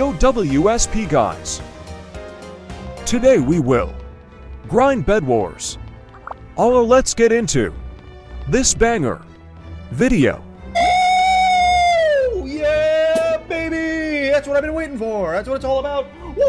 Yo WSP guys! Today we will grind Bed Wars. Although let's get into this banger video. Woo! Yeah, baby! That's what I've been waiting for. That's what it's all about. Woo!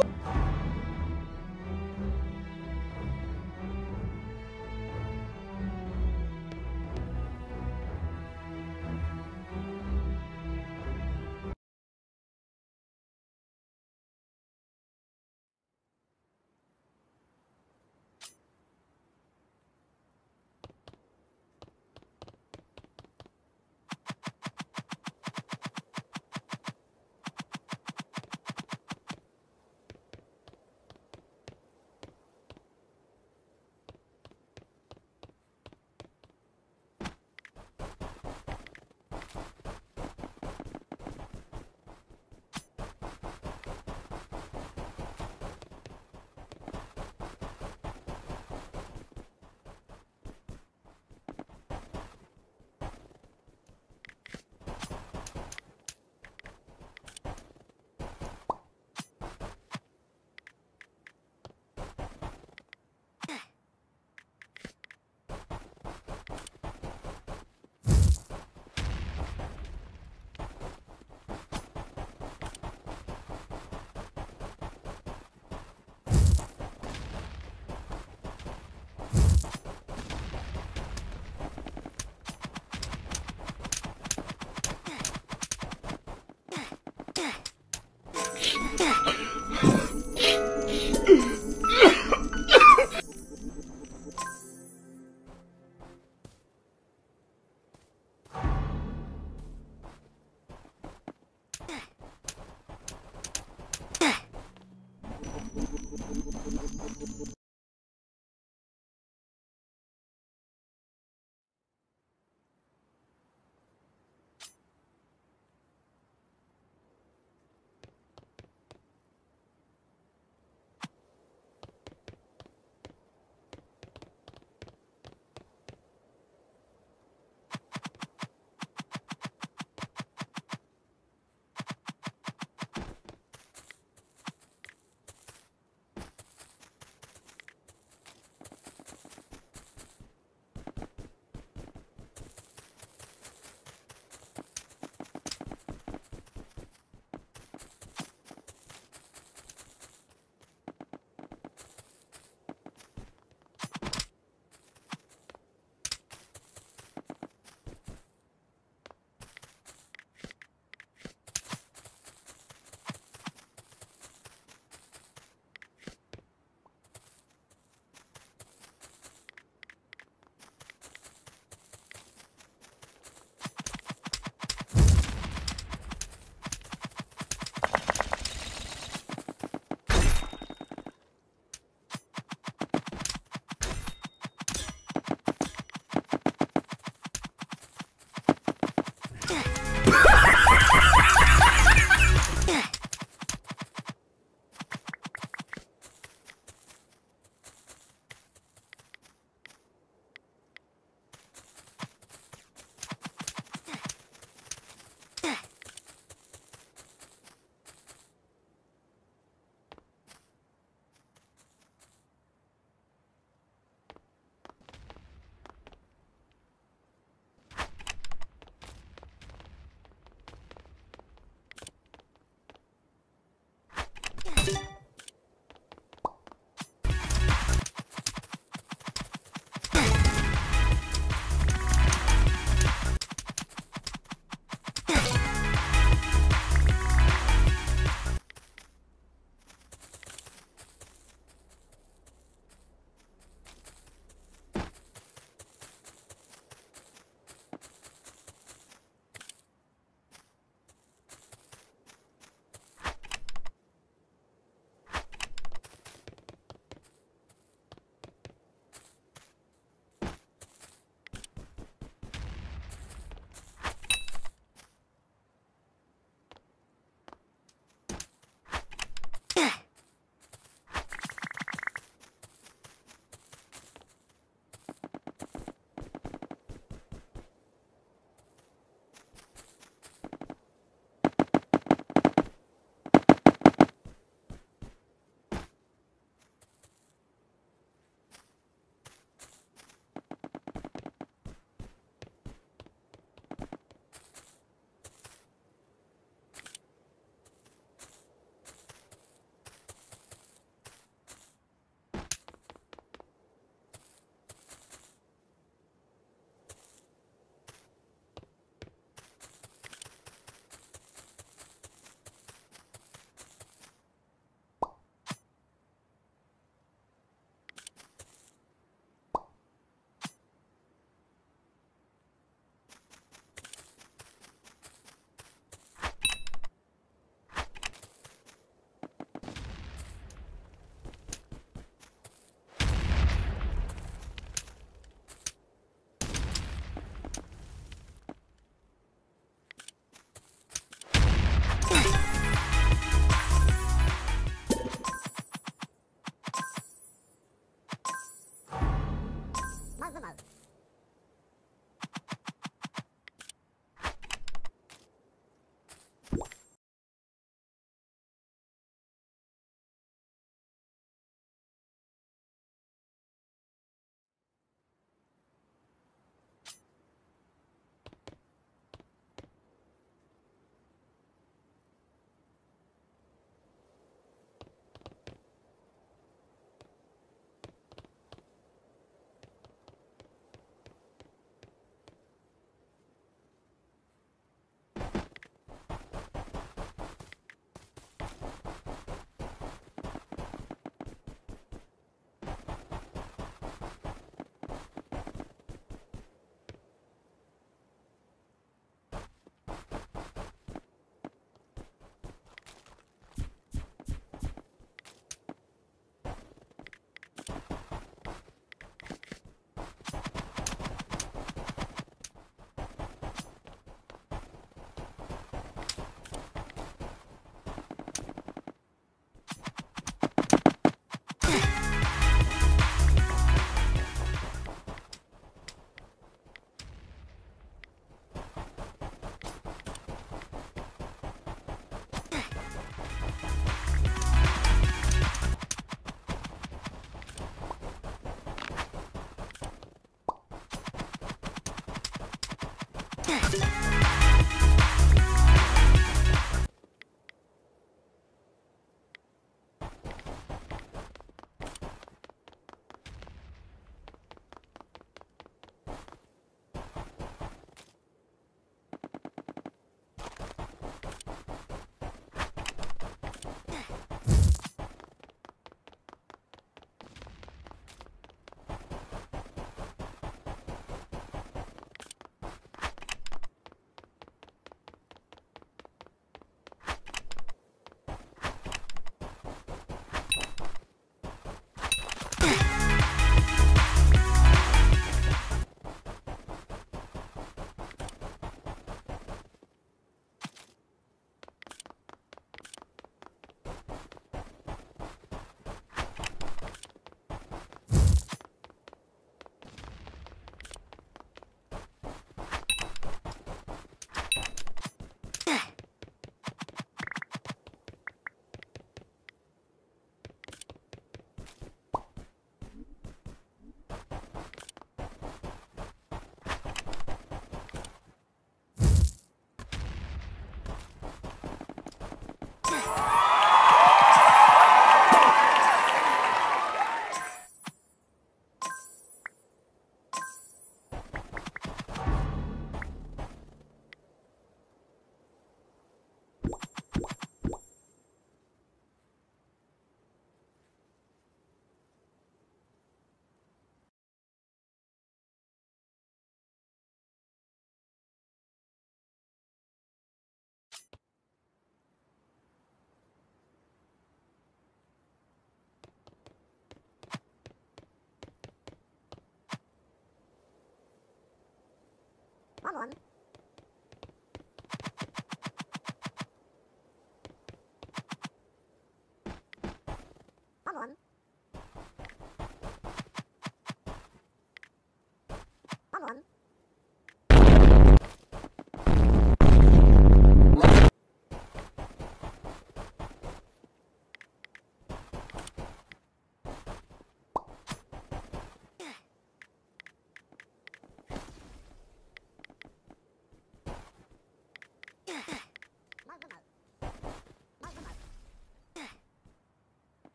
Come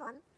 On.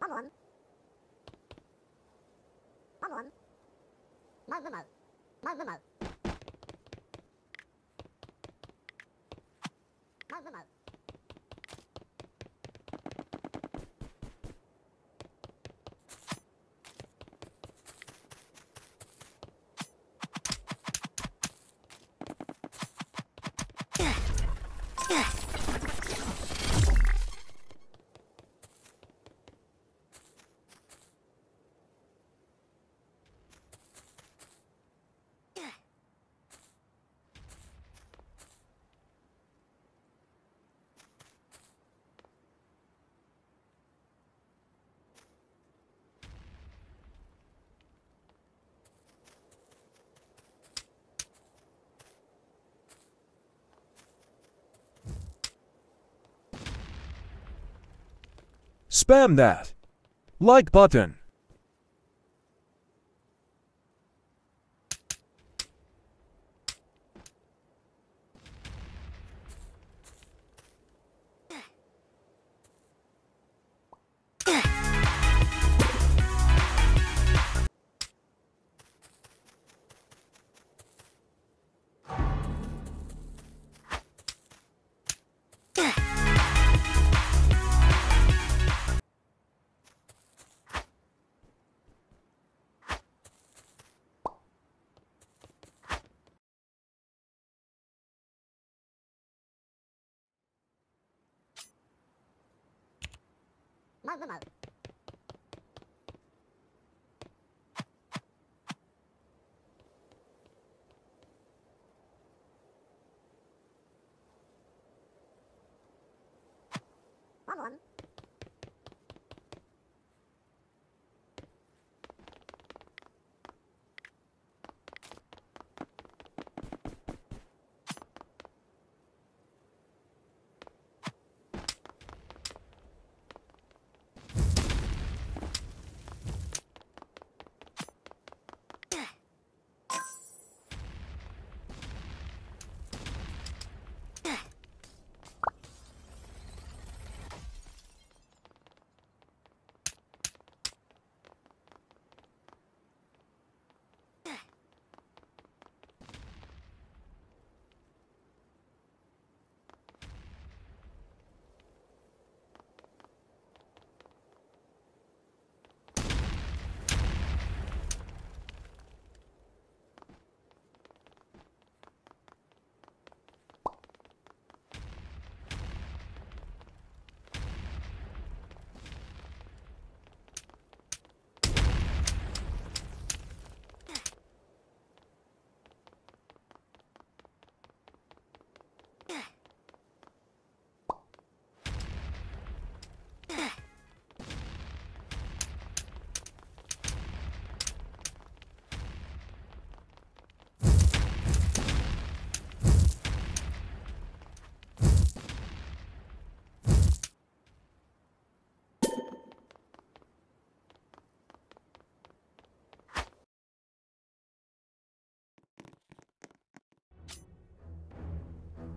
Mamon. Mamon. Mazmumaz. Mazmumaz. Mazmumaz. Spam that. Like button. mới mới mở. Có một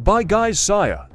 By Guys Saya.